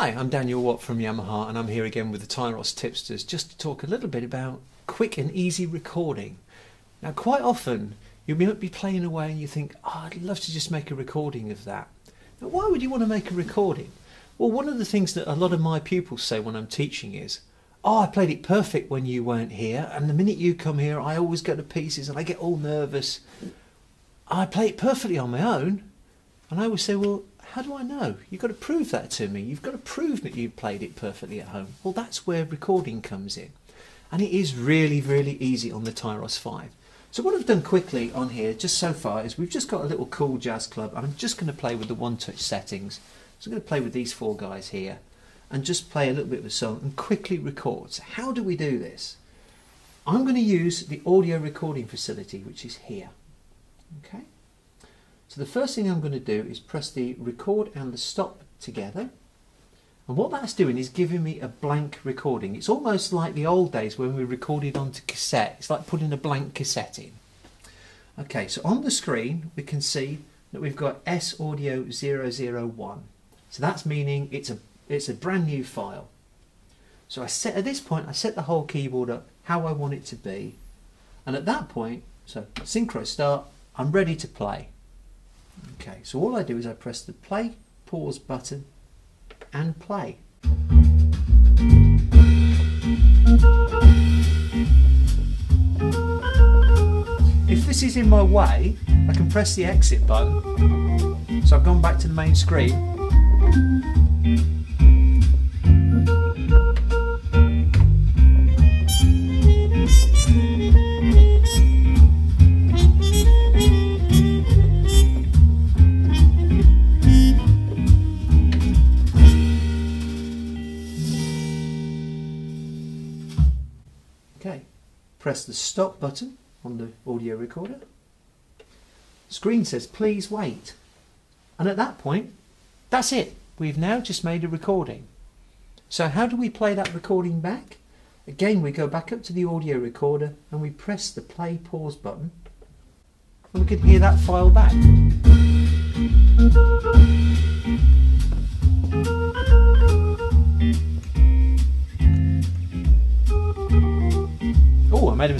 Hi, I'm Daniel Watt from Yamaha and I'm here again with the Tyros Tipsters just to talk a little bit about quick and easy recording. Now quite often you might be playing away and you think, oh, I'd love to just make a recording of that. Now why would you want to make a recording? Well, one of the things that a lot of my pupils say when I'm teaching is, oh, I played it perfect when you weren't here and the minute you come here I always go to pieces and I get all nervous. I play it perfectly on my own and I always say, well, how do I know? You've got to prove that to me. You've got to prove that you played it perfectly at home. Well, that's where recording comes in. And it is really, really easy on the Tyros 5. So what I've done quickly on here, just so far, is we've just got a little cool jazz club. And I'm just going to play with the one-touch settings. So I'm going to play with these four guys here. And just play a little bit of a song and quickly record. So how do we do this? I'm going to use the audio recording facility, which is here. Okay. So the first thing I'm going to do is press the record and the stop together. And what that's doing is giving me a blank recording. It's almost like the old days when we recorded onto cassette. It's like putting a blank cassette in. Okay, so on the screen we can see that we've got S audio 001. So that's meaning it's a it's a brand new file. So I set at this point I set the whole keyboard up how I want it to be. And at that point, so synchro start, I'm ready to play. Okay, so all I do is I press the play, pause button and play. If this is in my way, I can press the exit button. So I've gone back to the main screen. Okay, press the stop button on the audio recorder. Screen says please wait. And at that point, that's it. We've now just made a recording. So how do we play that recording back? Again, we go back up to the audio recorder and we press the play pause button and we can hear that file back.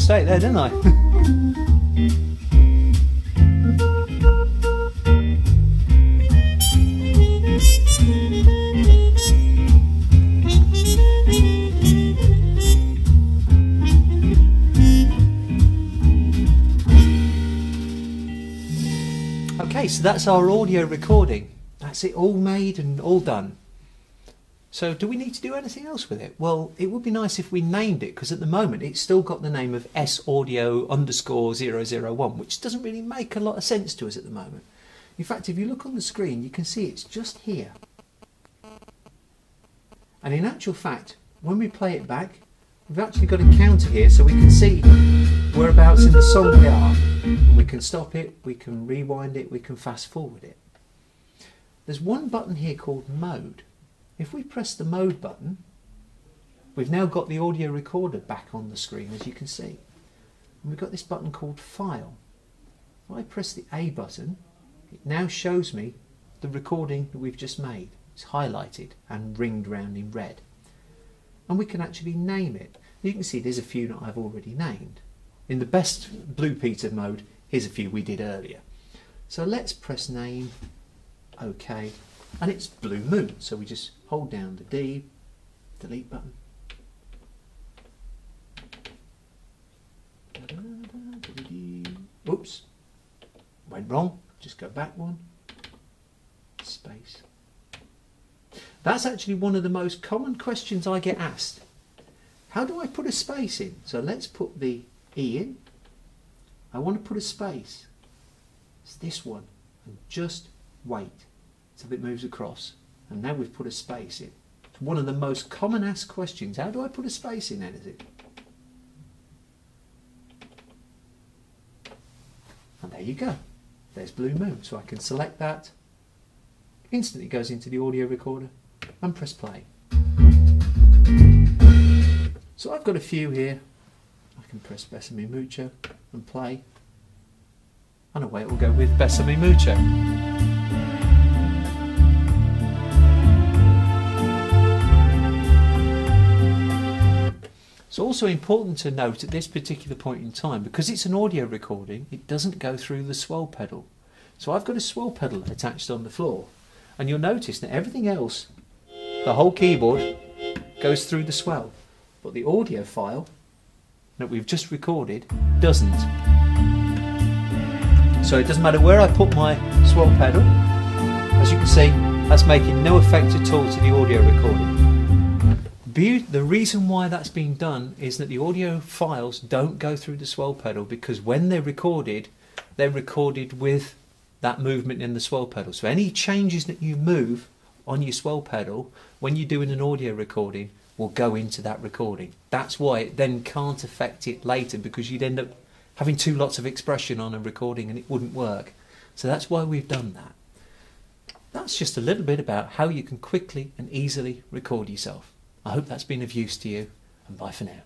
Mistake there, didn't I? Okay, so that's our audio recording. That's it all made and all done. So do we need to do anything else with it? Well, it would be nice if we named it because at the moment it's still got the name of S Audio underscore 001, which doesn't really make a lot of sense to us at the moment. In fact, if you look on the screen, you can see it's just here. And in actual fact, when we play it back, we've actually got a counter here so we can see whereabouts in the song we are. And we can stop it, we can rewind it, we can fast forward it. There's one button here called mode. If we press the mode button, we've now got the audio recorder back on the screen as you can see. And we've got this button called file. If I press the A button, it now shows me the recording that we've just made. It's highlighted and ringed round in red. And we can actually name it. You can see there's a few that I've already named. In the best Blue Peter mode, here's a few we did earlier. So let's press name, OK, and it's Blue Moon. So we just hold down the D, delete button. Oops, went wrong. Just go back one. Space. That's actually one of the most common questions I get asked. How do I put a space in? So let's put the E in. I want to put a space. It's this one. And just wait till it moves across. And now we've put a space in. It's one of the most common asked questions. How do I put a space in anything? And there you go. There's Blue Moon. So I can select that. Instantly goes into the audio recorder and press play. So I've got a few here. I can press Besame Mucho and play. And away it will go with Besame Mucho. It's also important to note at this particular point in time, because it's an audio recording, it doesn't go through the swell pedal. So I've got a swell pedal attached on the floor, and you'll notice that everything else, the whole keyboard, goes through the swell, but the audio file that we've just recorded doesn't. So it doesn't matter where I put my swell pedal, as you can see, that's making no effect at all to the audio recording. The reason why that's being done is that the audio files don't go through the swell pedal because when they're recorded, they're recorded with that movement in the swell pedal. So any changes that you move on your swell pedal when you're doing an audio recording will go into that recording. That's why it then can't affect it later because you'd end up having two lots of expression on a recording and it wouldn't work. So that's why we've done that. That's just a little bit about how you can quickly and easily record yourself. I hope that's been of use to you, and bye for now.